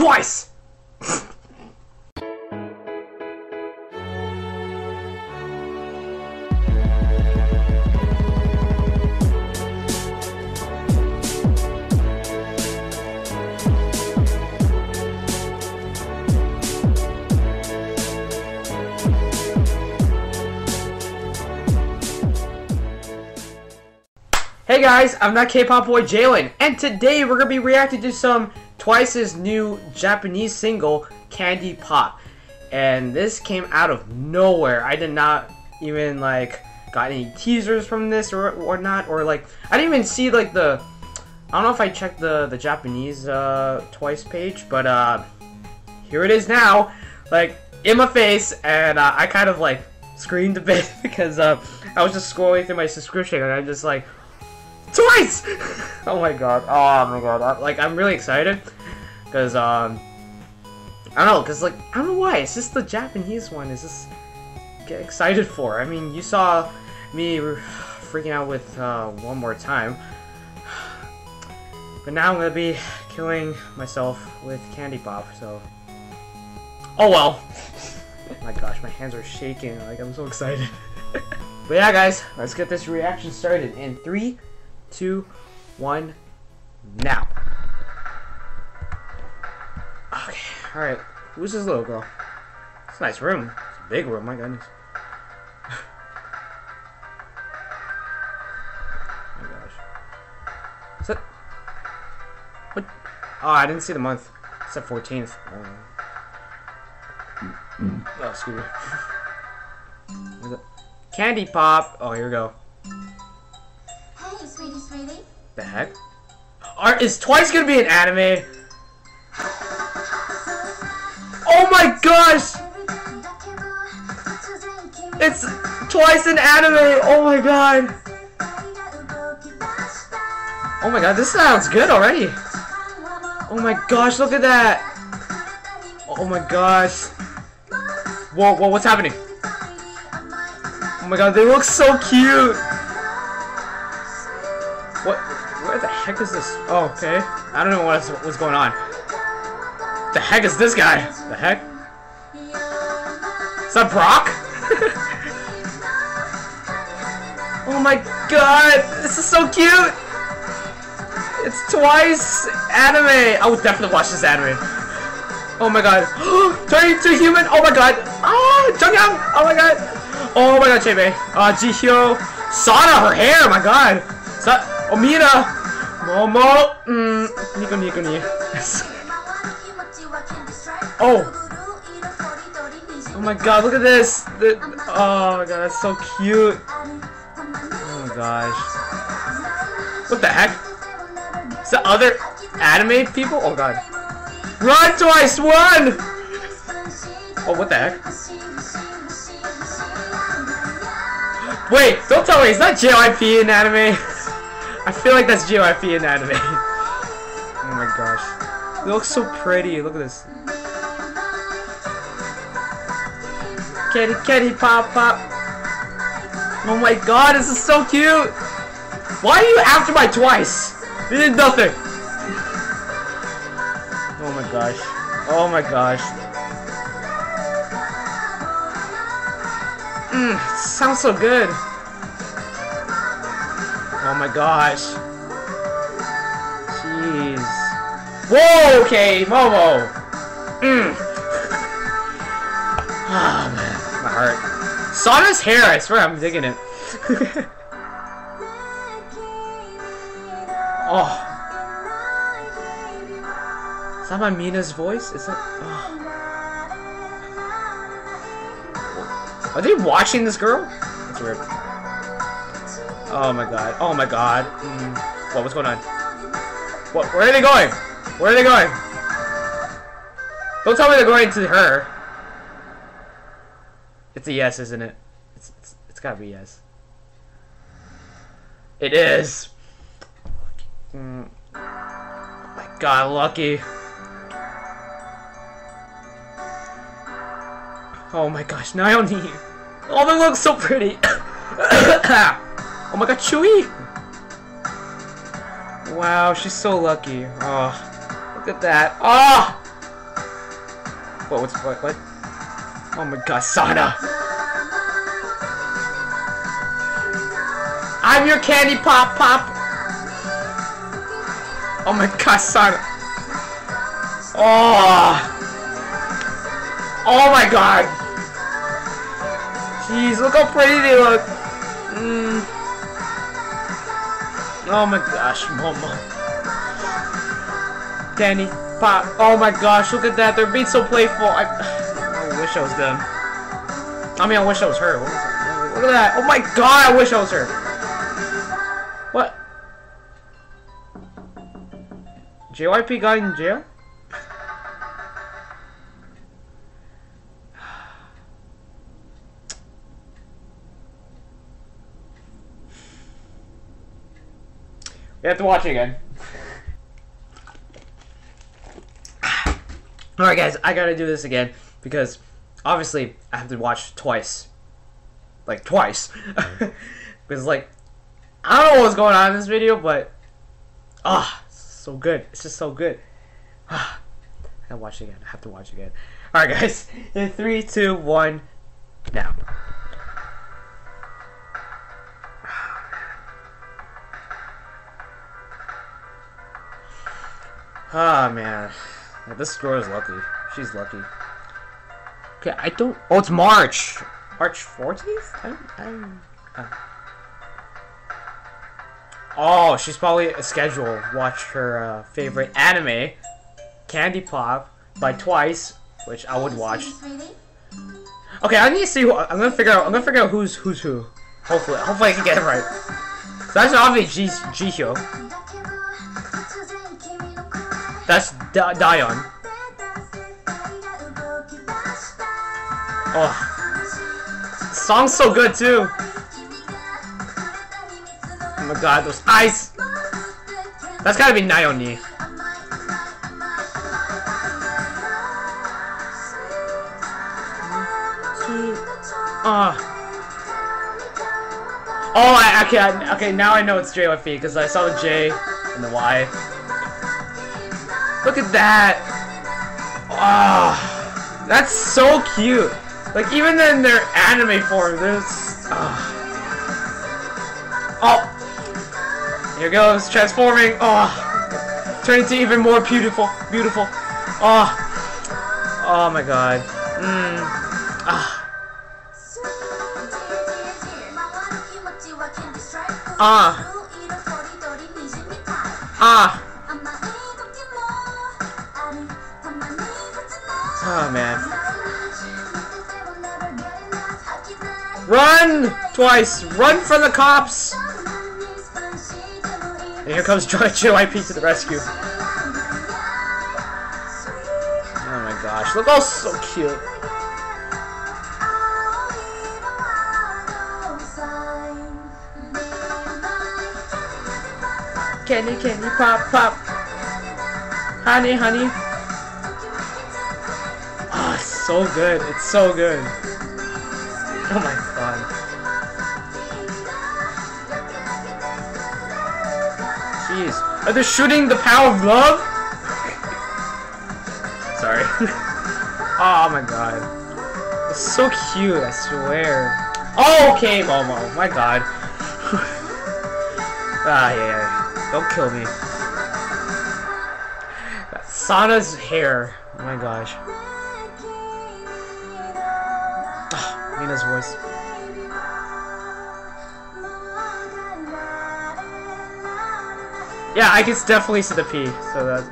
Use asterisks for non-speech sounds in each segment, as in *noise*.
twice! Hey guys, I'm not K-pop boy Jaylen, and today we're gonna be reacting to some Twice's new Japanese single, Candy Pop. And this came out of nowhere. I did not even like got any teasers from this or or not, or like I didn't even see like the I don't know if I checked the the Japanese uh, Twice page, but uh, here it is now, like in my face, and uh, I kind of like screamed a bit *laughs* because uh, I was just scrolling through my subscription and I'm just like. Twice! oh my god. Oh my god. I, like, I'm really excited. Because, um... I don't know, because, like, I don't know why. It's just the Japanese one. Is just... Get excited for. I mean, you saw me *sighs* freaking out with, uh, One More Time. But now I'm gonna be killing myself with Candy Pop, so... Oh well! oh *laughs* my gosh, my hands are shaking. Like, I'm so excited. *laughs* but yeah, guys, let's get this reaction started in three two, one, now. Okay, alright. Who's this little girl? It's a nice room. It's a big room, my goodness. oh my gosh. Is that... What? Oh, I didn't see the month. It's the 14th. Oh, mm-hmm. oh excuse me. *laughs* Candy Pop. Oh, here we go. Sweetie. The heck? Are, is Twice gonna be an anime? Oh my gosh! It's Twice an anime! Oh my god! Oh my god, this sounds good already! Oh my gosh, look at that! Oh my gosh! Whoa, whoa, what's happening? Oh my god, they look so cute! Heck is this? Oh, okay. I don't know what's, what's going on. The heck is this guy? The heck? Is that Brock? *laughs* oh my god! This is so cute! It's twice anime! I would definitely watch this anime. Oh my god. *gasps* Turning into human! Oh my god! Ah! Jeongyeon! Oh my god! Oh my god, Chebe. Uh, Jihyo. Sana, her hair! My god! Sa Omira! Momo! Mmm. Nico Nico ni. *laughs* oh! Oh my god, look at this! The, oh my god, that's so cute! Oh my gosh. What the heck? Is that other anime people? Oh god. Run twice! Run! Oh, what the heck? Wait, don't tell me it's not JYP in anime. *laughs* I feel like that's JYP in anime. *laughs* oh my gosh. It looks so pretty. Look at this. Kitty, kitty, pop, pop. Oh my god, this is so cute. Why are you after my twice? You did nothing. Oh my gosh. Oh my gosh. Mmm, sounds so good. Oh my gosh. Jeez. Whoa, okay, Momo. Mmm. Ah, man. My heart. Sana's hair, I swear I'm digging it. *laughs* oh. Is that my Mina's voice? Is that... Oh. Are they watching this girl? That's weird. Oh my god. Oh my god. Mm. What? What's going on? What? Where are they going? Where are they going? Don't tell me they're going to her. It's a yes, isn't it? It's, it's, it's gotta be yes. It is. Mm. Oh my god, lucky. Oh my gosh, Naomi! Oh, they look so pretty! *coughs* *coughs* oh my god, Tzuyu! Wow, she's so lucky. Oh, look at that. Oh! What? What's what? What? Oh my God, Sana! I'm your candy pop pop. Oh my God, Sana! Oh! Oh my God! Jeez, look how pretty they look. Mm. Oh my gosh, Momo. Danny, Pop. Oh my gosh, look at that. They're being so playful. I, I wish I was them. I mean, I wish I was her. Was? Look at that. Oh my god, I wish I was her. What? JYP got in jail? We have to watch it again. Alright guys, I gotta do this again because obviously I have to watch twice. Like twice. *laughs* because like I don't know what's going on in this video, but ah, so good. It's just so good. *sighs* I gotta watch it again. I have to watch it again. Alright guys. *laughs* In three, two, one, now. Ah man, Yeah, this girl is lucky. She's lucky. Okay, I don't. Oh, it's March. March fourteenth. I'm. I'm uh. Oh, she's probably a schedule. Watch her uh, favorite anime, Candy Pop, by Twice, which I would watch. Sweetie, sweetie. Okay, I need to see. Who, I'm gonna figure out. I'm gonna figure out who's who's who. Hopefully, hopefully I can get it right. That's obviously Ji Jihyo. That's Dion. Oh, song's so good too. Oh my god, those eyes. That's gotta be Naomi. Ah. Oh, I, okay, I, okay. Now I know it's JYP because I saw the J and the Y. Look at that. Ah, that's so cute. Like even in their anime form, there's. ah. Oh, here goes transforming. Oh, turning to even more beautiful, beautiful. Oh, oh my god. Mm. Ah. Ah. Ah. Oh man. Run! Twice! Run from the cops! And here comes JYP to the rescue. Oh my gosh, look all so cute. Candy, candy, pop, pop. Honey, honey. So good. It's so good. Oh my god. Jeez. Are they shooting the power of love? Sorry. *laughs* oh my god. It's so cute, I swear. Oh, okay, Momo. My god. *laughs* ah, yeah, yeah. Don't kill me. Sana's hair. Oh my gosh. Voice. Yeah, I can definitely see the P, so that.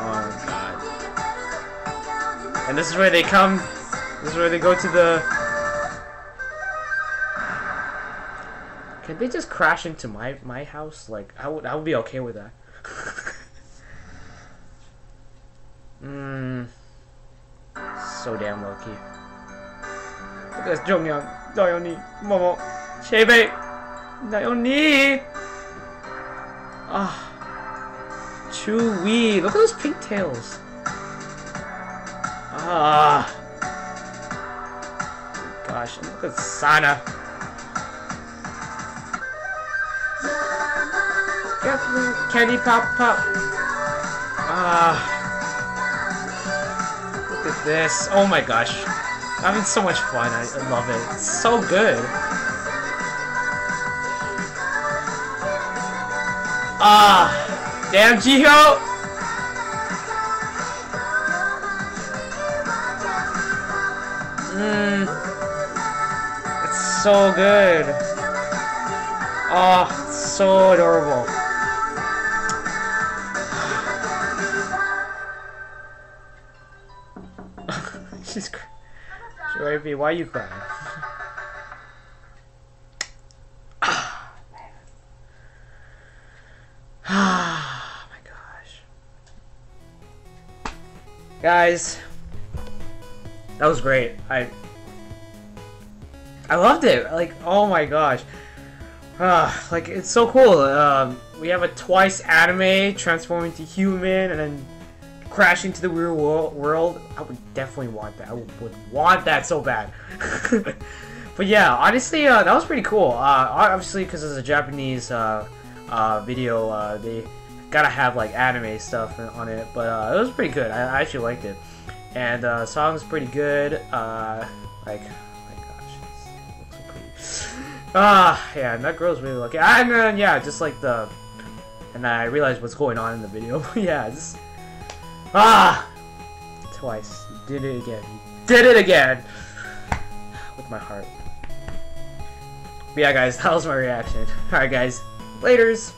Oh god. And this is where they come. This is where they go to the. Can they just crash into my my house? Like I would I would be okay with that. So damn lucky. Look at this Jeongyeon, Nayeon, Momo, Shebe, Nayeon. Ah, Tzuyu. Look at those pigtails. Ah. Gosh, look at Sana. Candy pop pop. Ah. At this. Oh my gosh. I'm having so much fun. I, I love it. It's so good. Ah, damn Jihyo! Mmm. It's so good. Oh, it's so adorable. Why are you crying? Ah, man. *sighs* Ah, my gosh. Guys, that was great. I I loved it. Like, oh my gosh. Ah, like it's so cool. Um, we have a twice anime transforming to human and then crashing to the real world, I would definitely want that. I would, want that so bad. *laughs* but yeah, honestly, uh, that was pretty cool. Uh, obviously, because it's a Japanese uh, uh, video, uh, they gotta have like anime stuff on it. But uh, it was pretty good. I, I actually liked it, and uh, song's pretty good. Uh, like, oh my gosh, it looks so pretty. *laughs* Ah, yeah, and that girl's really lucky. And then yeah, just like the, and I realized what's going on in the video. *laughs* yeah, just. Ah! Twice. You did it again. You did it again! With my heart. But yeah, guys, *laughs* that was my reaction. Alright, guys. Laters!